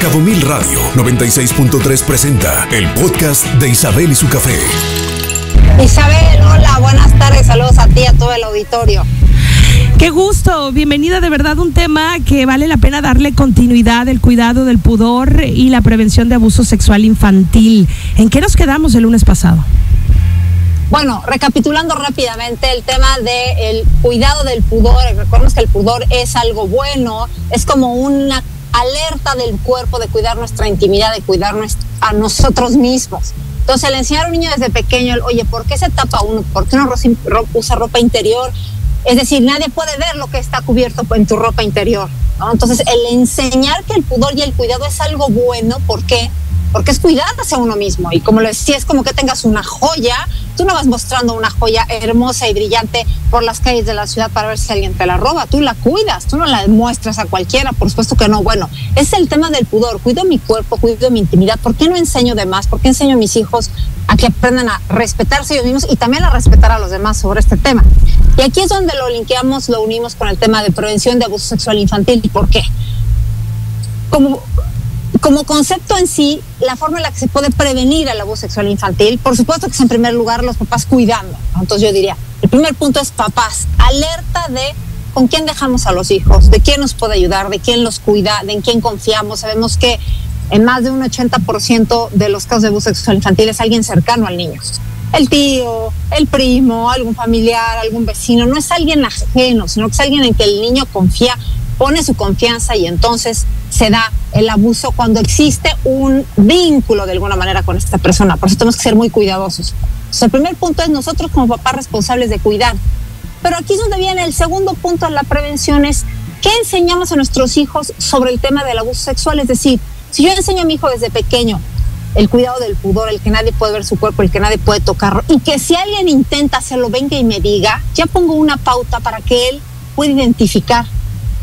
Cabo Mil Radio 96.3 presenta el podcast de Isabel y su café. Isabel, hola, buenas tardes, saludos a ti y a todo el auditorio. Qué gusto, bienvenida de verdad un tema que vale la pena darle continuidad, el cuidado del pudor y la prevención de abuso sexual infantil. ¿En qué nos quedamos el lunes pasado? Bueno, recapitulando rápidamente el tema del cuidado del pudor, recordemos que el pudor es algo bueno, es como una alerta del cuerpo de cuidar nuestra intimidad, de cuidar a nosotros mismos. Entonces, el enseñar a un niño desde pequeño, oye, ¿por qué se tapa uno? ¿Por qué no usa ropa interior? Es decir, nadie puede ver lo que está cubierto en tu ropa interior. Entonces, el enseñar que el pudor y el cuidado es algo bueno, ¿por qué? Porque es cuidarse a uno mismo. Y como lo decía, es como que tengas una joya Tú no vas mostrando una joya hermosa y brillante por las calles de la ciudad para ver si alguien te la roba. Tú la cuidas, tú no la muestras a cualquiera, por supuesto que no. Bueno, es el tema del pudor. Cuido mi cuerpo, cuido mi intimidad. ¿Por qué no enseño de más? ¿Por qué enseño a mis hijos a que aprendan a respetarse ellos mismos y también a respetar a los demás sobre este tema? Y aquí es donde lo linkeamos, lo unimos con el tema de prevención de abuso sexual infantil. ¿Y por qué? Como como concepto en sí, la forma en la que se puede prevenir el abuso sexual infantil, por supuesto que es en primer lugar los papás cuidando. Entonces yo diría, el primer punto es papás, alerta de con quién dejamos a los hijos, de quién nos puede ayudar, de quién los cuida, de en quién confiamos. Sabemos que en más de un 80% de los casos de abuso sexual infantil es alguien cercano al niño. El tío, el primo, algún familiar, algún vecino, no es alguien ajeno, sino que es alguien en que el niño confía, pone su confianza y entonces se da el abuso cuando existe un vínculo de alguna manera con esta persona. Por eso tenemos que ser muy cuidadosos. el primer punto es nosotros como papás responsables de cuidar. Pero aquí es donde viene el segundo punto de la prevención es qué enseñamos a nuestros hijos sobre el tema del abuso sexual. Es decir, si yo enseño a mi hijo desde pequeño el cuidado del pudor, el que nadie puede ver su cuerpo, el que nadie puede tocarlo, y que si alguien intenta hacerlo, venga y me diga, ya pongo una pauta para que él pueda identificar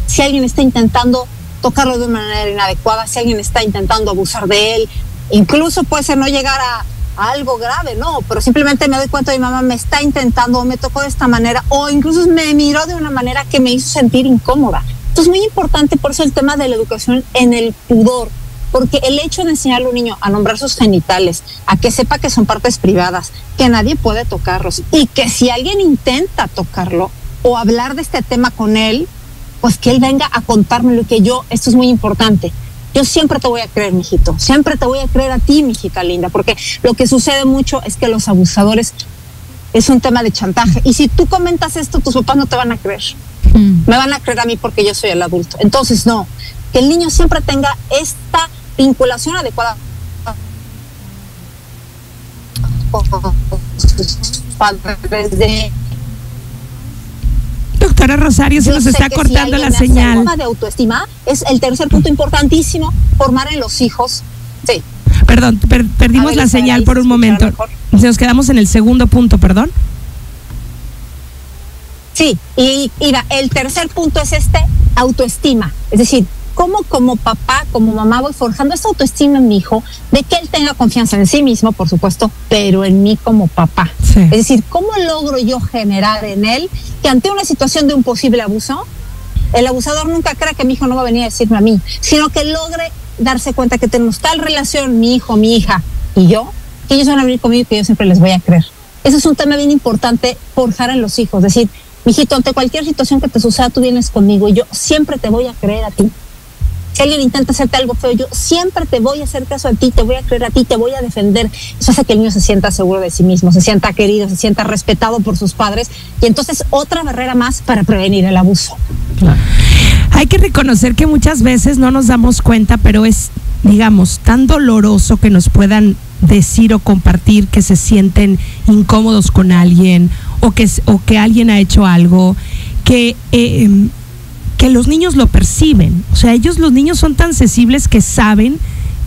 si alguien está intentando tocarlo de una manera inadecuada, si alguien está intentando abusar de él, incluso puede ser no llegar a, algo grave, no, pero simplemente me doy cuenta de mi mamá me está intentando o me tocó de esta manera o incluso me miró de una manera que me hizo sentir incómoda. Entonces, muy importante por eso el tema de la educación en el pudor, porque el hecho de enseñarle a un niño a nombrar sus genitales, a que sepa que son partes privadas, que nadie puede tocarlos y que si alguien intenta tocarlo o hablar de este tema con él, pues que él venga a contarme lo que yo, esto es muy importante. Yo siempre te voy a creer, mijito. Siempre te voy a creer a ti, mijita linda, porque lo que sucede mucho es que los abusadores es un tema de chantaje. Y si tú comentas esto, tus papás no te van a creer. Mm. Me van a creer a mí porque yo soy el adulto. Entonces, no. Que el niño siempre tenga esta vinculación adecuada padres de Doctora Rosario, se nos está cortando la señal. de autoestima es el tercer punto importantísimo, formar en los hijos. Sí. Perdón, perdimos la señal por un momento. Nos quedamos en el segundo punto, perdón. Sí, y mira, el tercer punto es este, autoestima. Es decir, cómo como papá, como mamá voy forjando esa autoestima en mi hijo, de que él tenga confianza en sí mismo, por supuesto, pero en mí como papá. Es decir, ¿cómo logro yo generar en él que ante una situación de un posible abuso, el abusador nunca crea que mi hijo no va a venir a decirme a mí, sino que logre darse cuenta que tenemos tal relación, mi hijo, mi hija y yo, que ellos van a venir conmigo y que yo siempre les voy a creer. Ese es un tema bien importante forjar en los hijos, decir, mijito, ante cualquier situación que te suceda, tú vienes conmigo y yo siempre te voy a creer a ti. Si alguien intenta hacerte algo feo, yo siempre te voy a hacer caso a ti, te voy a creer a ti, te voy a defender. Eso hace que el niño se sienta seguro de sí mismo, se sienta querido, se sienta respetado por sus padres y entonces otra barrera más para prevenir el abuso. Hay que reconocer que muchas veces no nos damos cuenta, pero es, digamos, tan doloroso que nos puedan decir o compartir que se sienten incómodos con alguien o que, o que alguien ha hecho algo que eh, em, que los niños lo perciben. O sea, ellos, los niños son tan sensibles que saben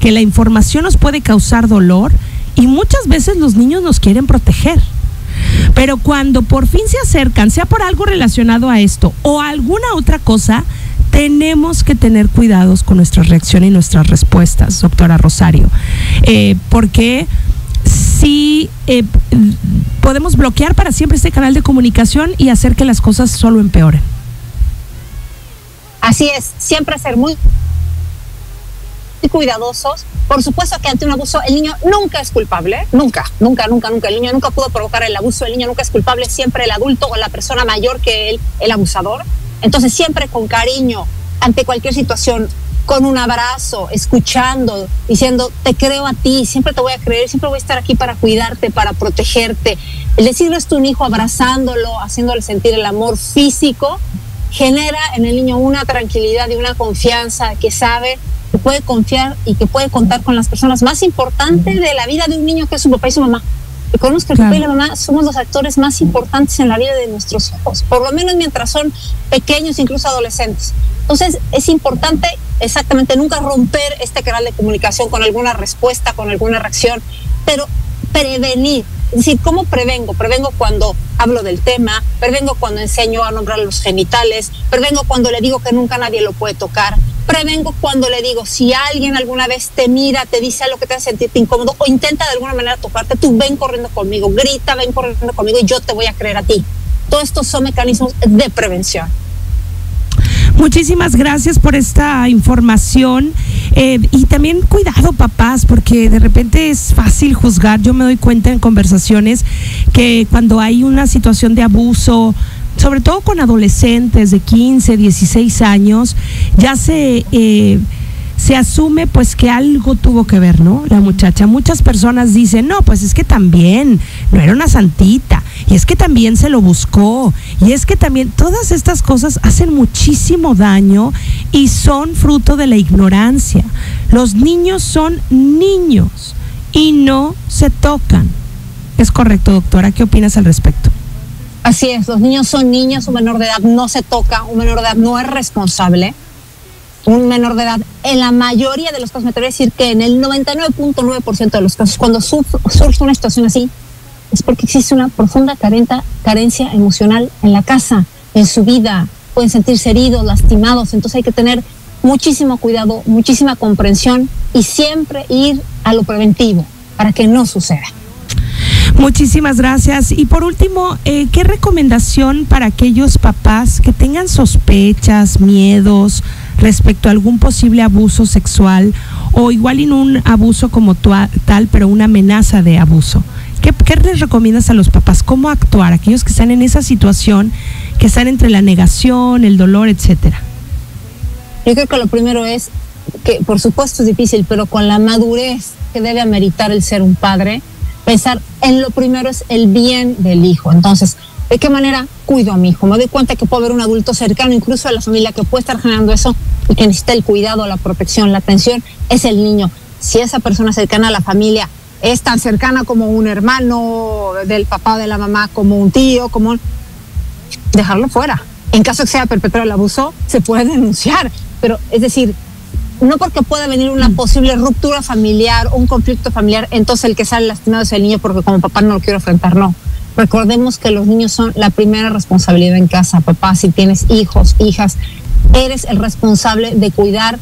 que la información nos puede causar dolor y muchas veces los niños nos quieren proteger. Pero cuando por fin se acercan, sea por algo relacionado a esto o alguna otra cosa, tenemos que tener cuidados con nuestra reacción y nuestras respuestas, doctora Rosario. Eh, porque si eh, podemos bloquear para siempre este canal de comunicación y hacer que las cosas solo empeoren. Así es, siempre ser muy cuidadosos. Por supuesto que ante un abuso el niño nunca es culpable, nunca, nunca, nunca, nunca. El niño nunca pudo provocar el abuso, el niño nunca es culpable, siempre el adulto o la persona mayor que él, el abusador. Entonces siempre con cariño ante cualquier situación, con un abrazo, escuchando, diciendo, te creo a ti, siempre te voy a creer, siempre voy a estar aquí para cuidarte, para protegerte. El decirlo es tu hijo, abrazándolo, haciéndole sentir el amor físico, genera en el niño una tranquilidad y una confianza que sabe que puede confiar y que puede contar con las personas más importantes de la vida de un niño que es su papá y su mamá. Reconozco que el papá y la mamá somos los actores más importantes en la vida de nuestros hijos, por lo menos mientras son pequeños, incluso adolescentes. Entonces es importante exactamente nunca romper este canal de comunicación con alguna respuesta, con alguna reacción, pero prevenir. Decir, ¿cómo prevengo? Prevengo cuando hablo del tema, prevengo cuando enseño a nombrar los genitales, prevengo cuando le digo que nunca nadie lo puede tocar, prevengo cuando le digo, si alguien alguna vez te mira, te dice algo que te hace sentirte incómodo o intenta de alguna manera tocarte, tú ven corriendo conmigo, grita, ven corriendo conmigo y yo te voy a creer a ti. Todos estos son mecanismos de prevención. Muchísimas gracias por esta información eh, y también cuidado papás porque de repente es fácil juzgar. Yo me doy cuenta en conversaciones que cuando hay una situación de abuso, sobre todo con adolescentes de 15, 16 años, ya se... Eh, se asume pues que algo tuvo que ver, ¿no? La muchacha. Muchas personas dicen, no, pues es que también, no era una santita, y es que también se lo buscó, y es que también todas estas cosas hacen muchísimo daño y son fruto de la ignorancia. Los niños son niños y no se tocan. Es correcto, doctora, ¿qué opinas al respecto? Así es, los niños son niños, un menor de edad no se toca, un menor de edad no es responsable un menor de edad, en la mayoría de los casos, me atrevo a decir que en el 99.9% de los casos, cuando surge una situación así, es porque existe una profunda carencia emocional en la casa, en su vida, pueden sentirse heridos, lastimados, entonces hay que tener muchísimo cuidado, muchísima comprensión y siempre ir a lo preventivo para que no suceda. Muchísimas gracias. Y por último, eh, ¿qué recomendación para aquellos papás que tengan sospechas, miedos respecto a algún posible abuso sexual o igual en un abuso como tal, pero una amenaza de abuso? ¿Qué, ¿Qué les recomiendas a los papás? ¿Cómo actuar? Aquellos que están en esa situación, que están entre la negación, el dolor, etcétera. Yo creo que lo primero es que, por supuesto, es difícil, pero con la madurez que debe ameritar el ser un padre, pensar en lo primero es el bien del hijo. Entonces, ¿de qué manera cuido a mi hijo? Me doy cuenta que puede haber un adulto cercano, incluso a la familia, que puede estar generando eso y que necesita el cuidado, la protección, la atención, es el niño. Si esa persona cercana a la familia es tan cercana como un hermano del papá o de la mamá, como un tío, como dejarlo fuera. En caso de que sea perpetrado el abuso, se puede denunciar. Pero es decir, no porque pueda venir una posible ruptura familiar o un conflicto familiar, entonces el que sale lastimado es el niño porque como papá no lo quiero enfrentar, no. Recordemos que los niños son la primera responsabilidad en casa, papá, si tienes hijos, hijas, eres el responsable de cuidar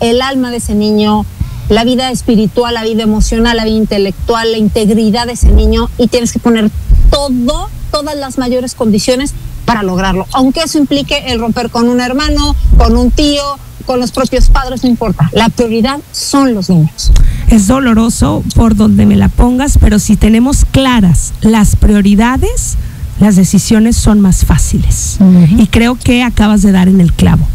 el alma de ese niño, la vida espiritual, la vida emocional, la vida intelectual, la integridad de ese niño y tienes que poner todo, todas las mayores condiciones para lograrlo, aunque eso implique el romper con un hermano, con un tío, con los propios padres, no importa. La prioridad son los niños. Es doloroso por donde me la pongas, pero si tenemos claras las prioridades, las decisiones son más fáciles. Y creo que acabas de dar en el clavo.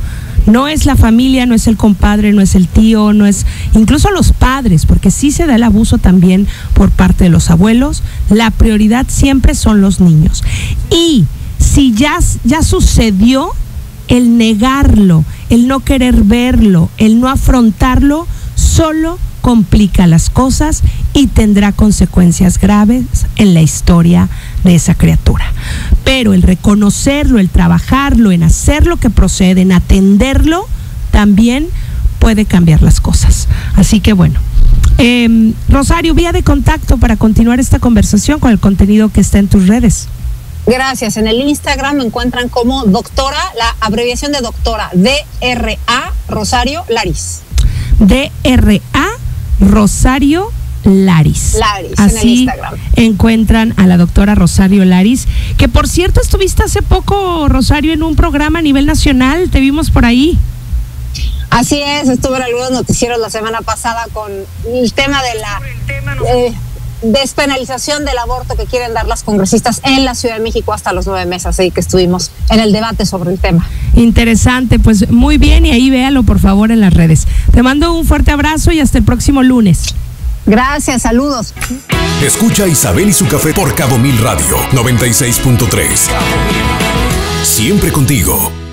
No es la familia, no es el compadre, no es el tío, no es incluso los padres, porque sí se da el abuso también por parte de los abuelos. La prioridad siempre son los niños. Y si ya, ya sucedió, el negarlo, el no querer verlo, el no afrontarlo, solo complica las cosas y tendrá consecuencias graves en la historia de esa criatura. Pero el reconocerlo, el trabajarlo, en hacer lo que procede, en atenderlo, también puede cambiar las cosas. Así que bueno. Em, Rosario, vía de contacto para continuar esta conversación con el contenido que está en tus redes. Gracias. En el Instagram me encuentran como doctora, la abreviación de doctora, DRA Rosario Laris. DRA Rosario Laris. Laris, Así en el Instagram. encuentran a la doctora Rosario Laris, que por cierto estuviste hace poco, Rosario, en un programa a nivel nacional, te vimos por ahí. Así es, estuve en algunos noticieros la semana pasada con el tema de la eh, despenalización del aborto que quieren dar las congresistas en la Ciudad de México hasta los nueve meses, así que estuvimos en el debate sobre el tema. Interesante, pues muy bien y ahí véalo por favor en las redes. Te mando un fuerte abrazo y hasta el próximo lunes. Gracias, saludos. Escucha Isabel y su café por Cabo Mil Radio 96.3. Siempre contigo.